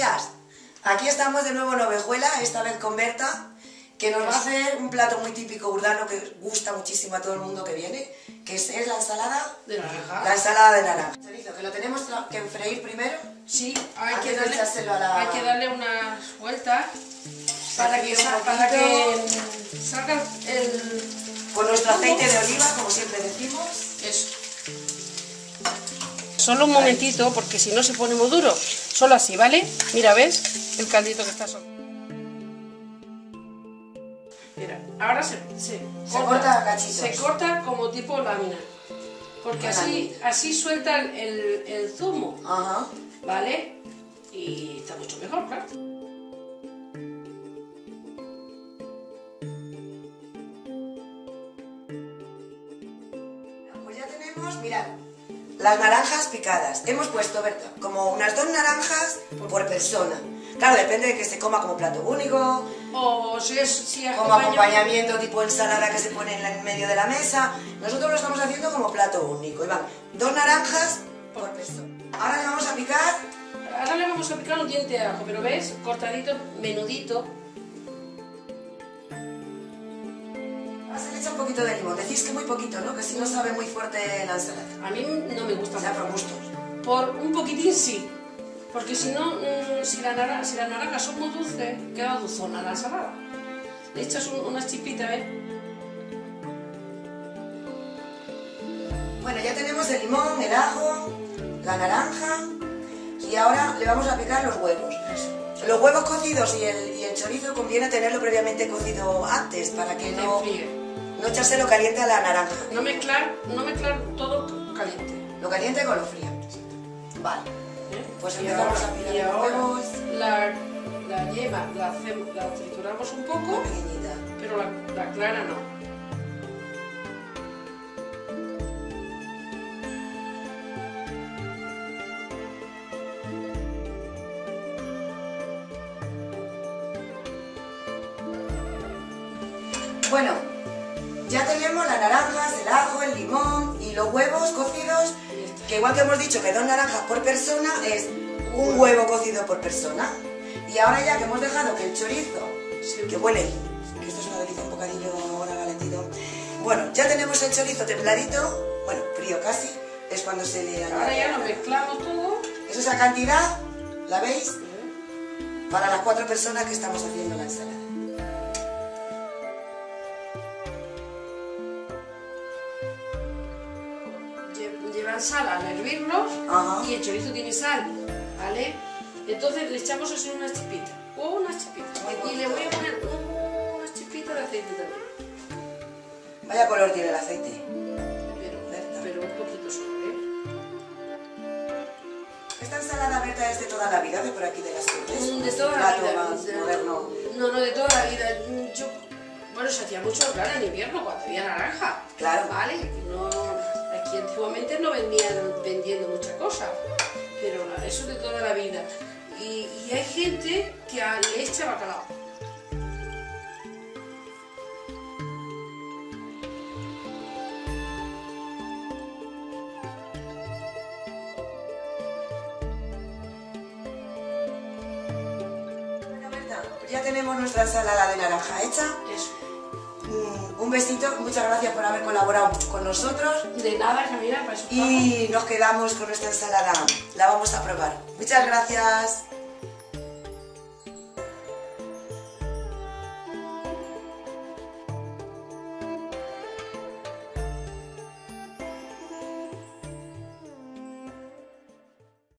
días. Aquí estamos de nuevo en Ovejuela, esta vez con Berta, que nos va a hacer un plato muy típico urdano que gusta muchísimo a todo el mundo que viene, que es, es la ensalada De naranja. La ensalada de naranja. Chorizo, que lo tenemos que freír primero. Sí, hay Antes que, de darle, echárselo a la- hay que darle unas vueltas para que, para salga el... Con nuestro aceite de oliva, como siempre decimos. Eso. Solo un momentito, porque si no se pone muy duro. Solo así, ¿vale? Mira, ¿ves? El caldito que está solo. Mira, ahora se, se, Se corta a cachitos. Se corta como tipo lámina. Porque así, así suelta el, el- el zumo, Ajá. ¿vale? Y está mucho mejor, claro. Pues ya tenemos, mirad, las naranjas picadas. Hemos puesto, Berta, como unas dos naranjas por persona. Claro, depende de que se coma como plato único, O si es si como acompaña- acompañamiento tipo ensalada que se pone en, medio de la mesa. Nosotros lo estamos haciendo como plato único. Y van dos naranjas por persona. Ahora le vamos a picar Ahora le vamos a picar un diente de ajo, pero ves, cortadito, menudito. Poquito de limón. Decís que muy poquito, ¿no? Que si no sabe muy fuerte la ensalada. A mí no me gusta mucho. por gustos. Por un poquitín sí. Porque si no, mm, si, la naranja, si las naranjas son muy dulces, queda dulzona la ensalada. Le echas un- unas chispitas, ¿eh? Bueno, ya tenemos el limón, el ajo, la naranja y ahora le vamos a picar los huevos. Los huevos cocidos y el, y el chorizo conviene tenerlo previamente cocido antes para que no, enfríe. No echárselo caliente a la naranja. No mezclar, no mezclar todo caliente. Lo caliente con lo frío. Vale. ¿eh? Pues empezamos ahora- a picar y ahora. La, la yema la, hacemos- la trituramos un poco, pequeñita. pero la, la clara no. Bueno, ya tenemos las naranjas, el ajo, el limón y los huevos cocidos, que igual que hemos dicho que dos naranjas por persona es un huevo cocido por persona. Y ahora ya que hemos dejado que el chorizo, que huele, que esto es una delicia, un bocadillo ahora calentito. Bueno, ya tenemos el chorizo templadito, bueno, frío casi, es cuando se le Ahora añade. ya lo mezclamos todo. Es esa cantidad, ¿la veis? Para las cuatro personas que estamos haciendo la ensalada. Sal al hervirlos Ajá. y el chorizo tiene sal, ¿vale? Entonces le echamos así unas chispitas, o unas chispitas. Muy Y le voy a poner unas chispitas de aceite también. Vaya color tiene el aceite. Pero, un poquito solo, ¿eh? Esta ensalada Berta es de toda la vida, de por aquí de las Cortes. Mm, De toda la vida. más de- moderno. No, no, de toda la vida. Mm, Yo, bueno, se hacía mucho, claro, en invierno, cuando había naranja. Claro. Vale, no, aquí antiguamente no vendían vendiendo muchas cosas, pero eso de toda la vida. Y, y hay gente que a- le echa bacalao. Bueno, Berta, ya tenemos nuestra ensalada de naranja hecha. Eso. Un besito, muchas gracias por haber colaborado con nosotros. De nada, Camila, para. Y nos quedamos con nuestra ensalada. La vamos a probar. Muchas gracias.